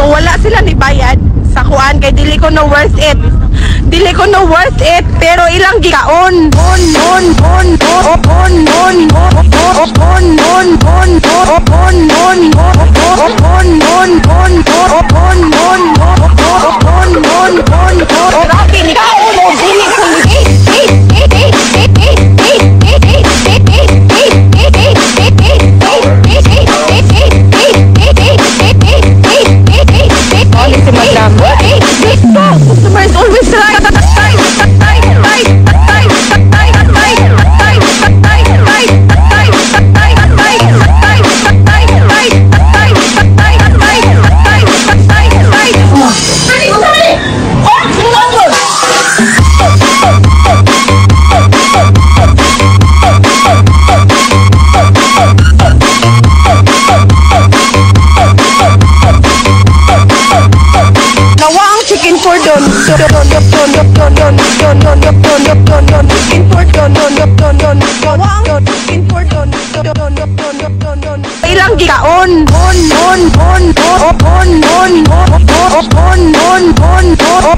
So wala sila ni bayad sa kuan kay dili ko no worth it. Dili ko no worth it pero ilang gigaon. On on on on on on on on on on on on on on Grabe ni kaon mo dili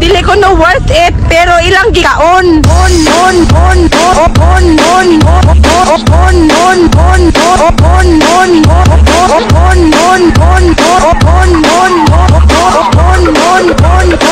Dili ko no worth it pero ilang gigaon. On on on on on on on on on on on on on Grabe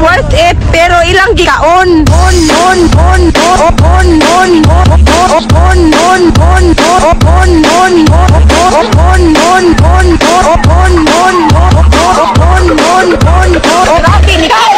worth it pero ilang gigaon. On on on on on on on on on on on on on Grabe ni kaon mo dili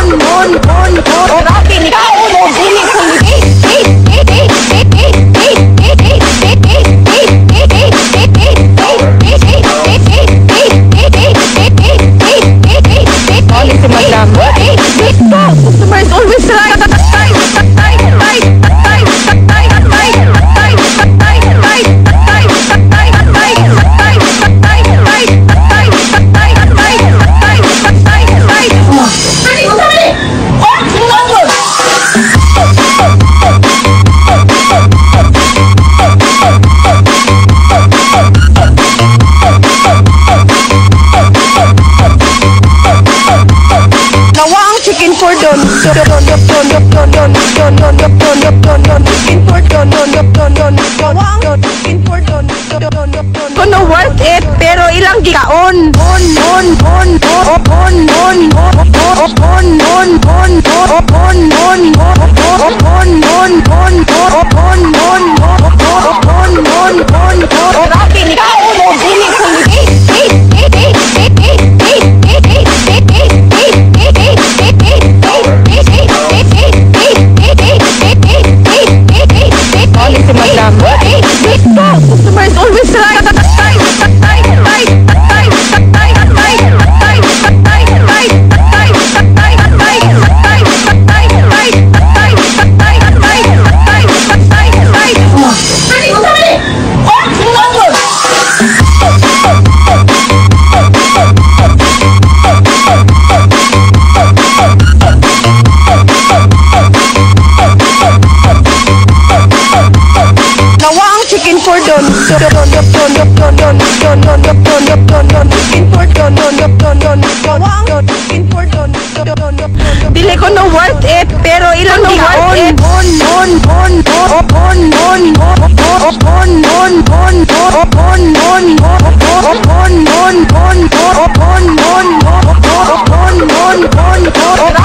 ilang gikaon on on on on on on on on on on on on on on on on on on on on on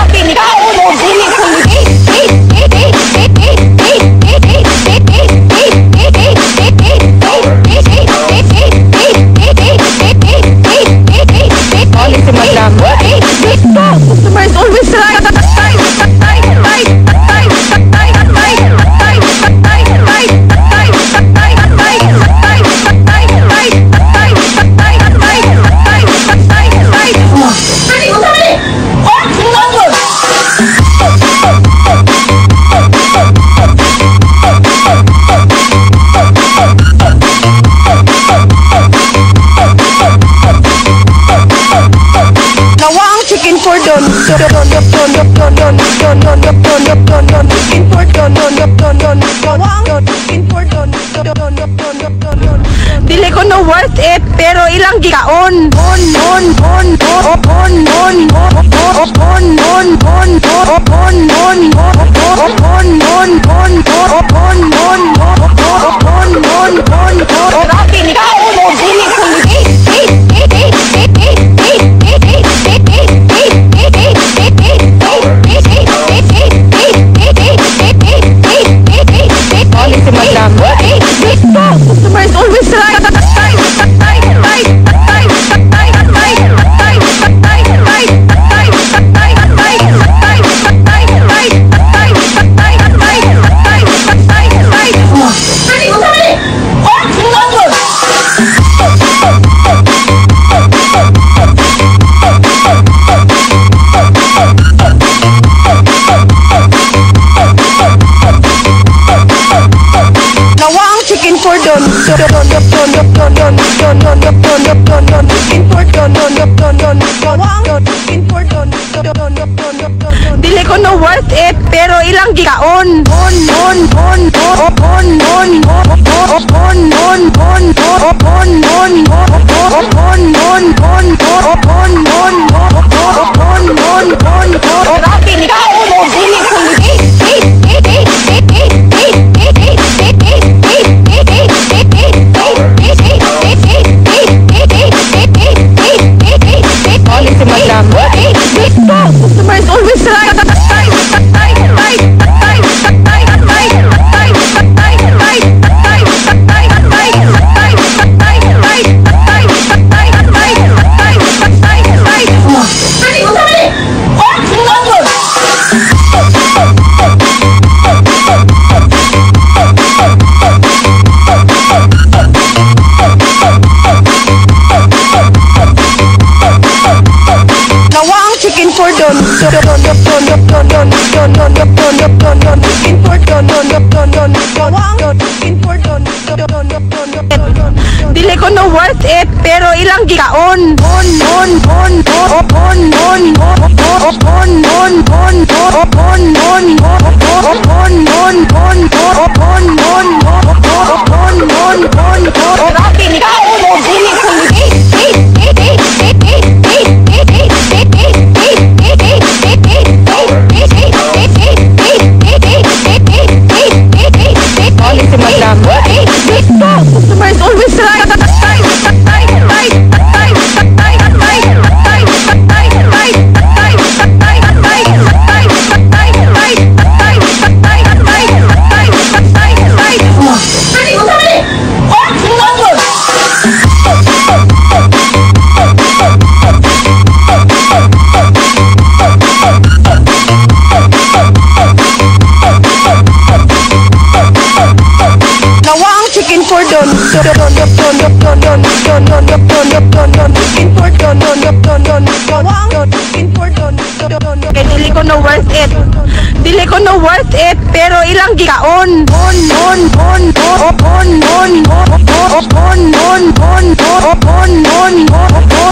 Dili ko no worth it pero ilang gikaon on on on on on on on on on on on on on on on on on worth it pero ilang gikaon. On on on on on on on on on on on on on on Grabe ni ka ulo, dili ko libi. pero ilang gikaon on on on on on on on on on on on on on on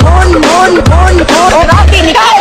on on on